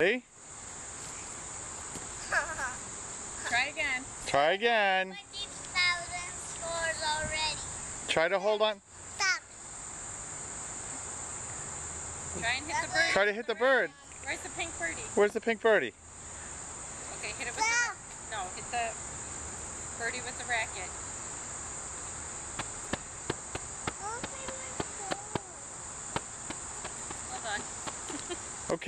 Ready? Try again. Try again. 20,000 scores already. Try to hold on. Stop. Try and hit the bird. Try to hit the bird. Where's the pink birdie? Where's the pink birdie? Okay, hit it with the... No, hit the birdie with the racket. Hold on. Okay.